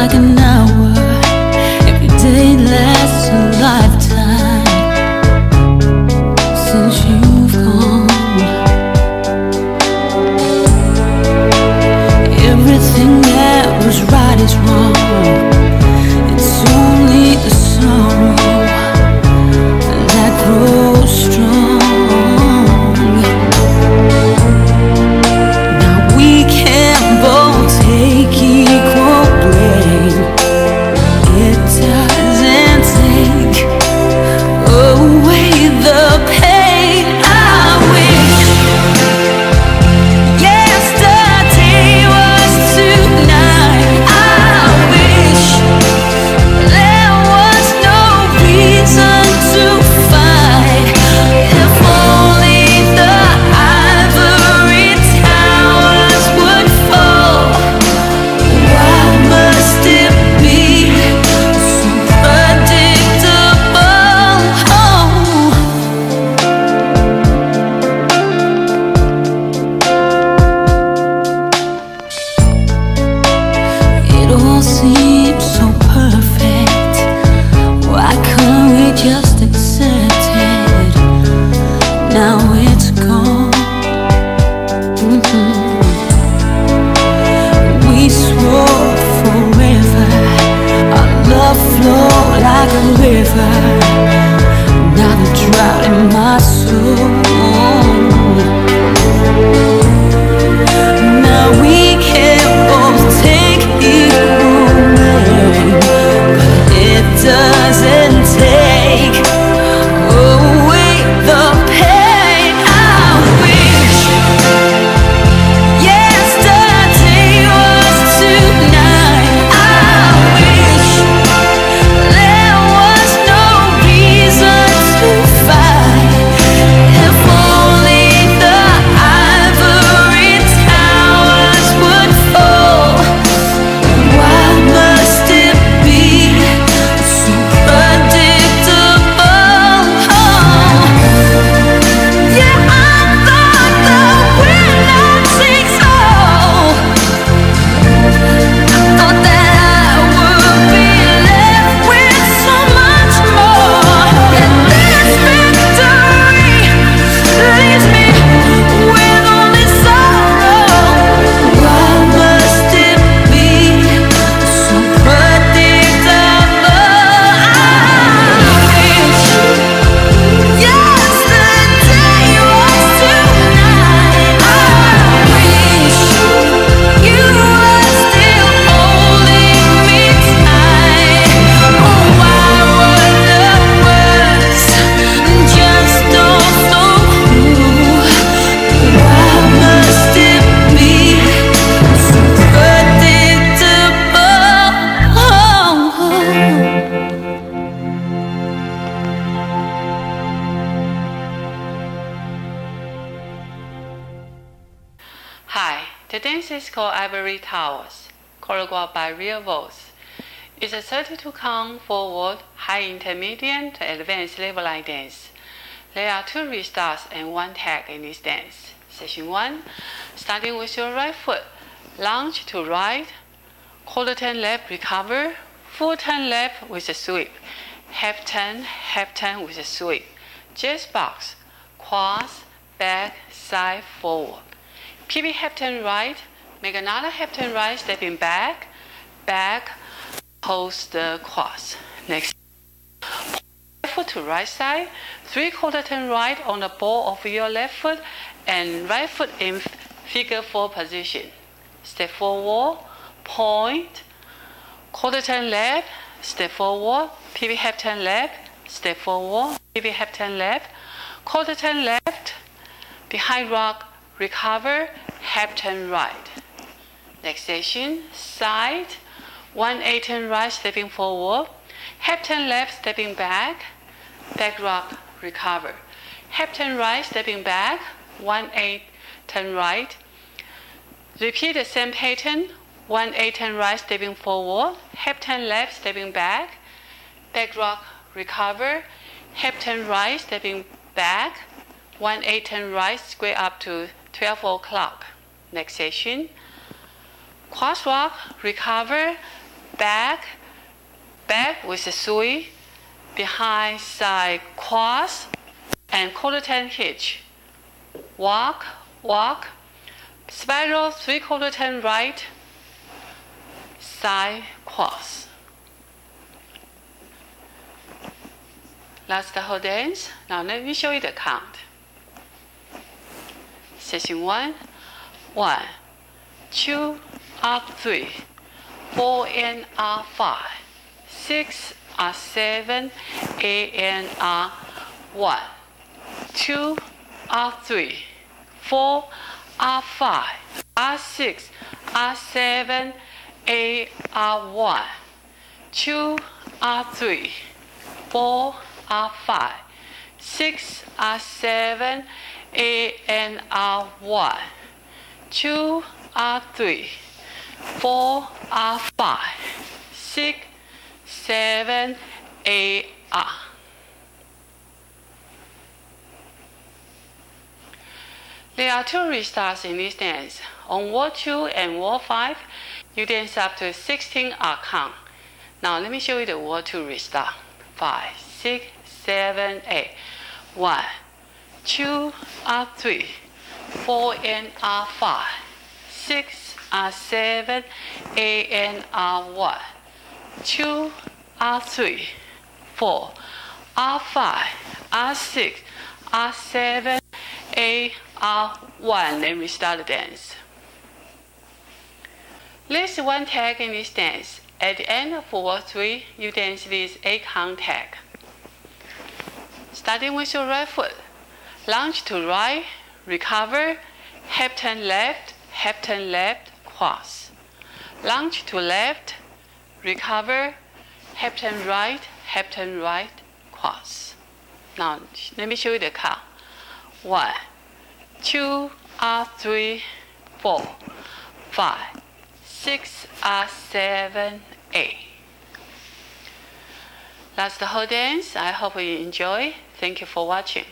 like an Now it's gone. Mhm. We swore forever. Our love flowed like a river. Dance is called Ivory Towers, choreographed by Ria Vos. It's a 32 count forward, high intermediate to advanced level line dance. There are two restarts and one tag in this dance. Session 1, starting with your right foot, lunge to right, quarter turn left, recover, full turn left with a sweep, half turn, half turn with a sweep, jazz box, cross, back, side, forward. PB half turn right, make another half turn right, stepping back, back, post the cross. Next, left foot to right side, three quarter turn right on the ball of your left foot, and right foot in figure four position. Step forward, point, quarter turn left, step forward, pivot half turn left, step forward, pivot half turn left, quarter turn left, behind rock, recover, half turn right. Next session, side, one eight turn right, stepping forward, half turn left, stepping back, back rock, recover. Half turn right, stepping back, one eight turn right. Repeat the same pattern, one eight turn right, stepping forward, half turn left, stepping back, back rock, recover, half turn right, stepping back, one eight turn right, square up to 12 o'clock. Next session. Cross walk, recover, back, back with a sweep, behind side cross, and quarter turn hitch. Walk, walk, spiral three quarter turn right, side cross. That's the whole dance. Now let me show you the count. Session one, one, two, up three, four and R five, six R seven, eight and R one, two R three, four R five, R six, R seven, eight R one, two R three, four R five, six R seven, eight and R one, two R three four R five, six, seven, eight R. There are two restarts in this dance. On wall 2 and wall 5, you dance up to 16 R count. Now let me show you the wall 2 restart. 5, 6, 7, 8. 1, 2, R3, 4 and R5, 6, R7, A and R1, 2, R3, 4, R5, R6, R7, A, R1. Then we start the dance. List one tag in this dance. At the end of 4, 3, you dance this A count tag. Starting with your right foot. Lunge to right, recover, hip turn left, hip turn left, cross. Lunge to left, recover, hip turn right, hip turn right, cross. Now, let me show you the count. One, two, R three, four, five, six, R seven, eight. That's the whole dance. I hope you enjoy. Thank you for watching.